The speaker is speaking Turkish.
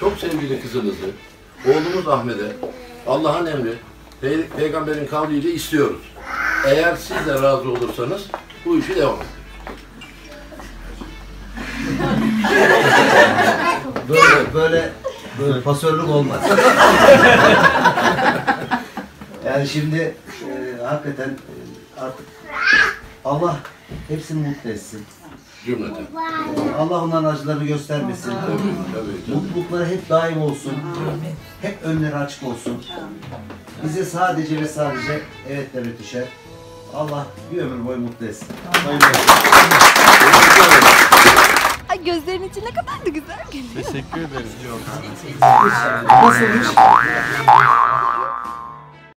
Çok sevgili kızınızı, oğlumuz Ahmet'e Allah'ın emri, Pey peygamberin kavliyle istiyoruz. Eğer siz de razı olursanız bu işi devam edin. Böyle pasörlük olmaz. yani şimdi e, hakikaten e, artık Allah hepsini mutlu etsin. Cümleten. Allah onların acılarını göstermesin. Tabii, tabii. Mutlulukları hep daim olsun. Hep önleri açık olsun. Bize sadece ve sadece evet demek düşer. Allah bir ömür boyu mutlu etsin. Sayın Başkanım. Gözlerin içi ne kadar da güzel. Teşekkür ederiz. Nasılmış?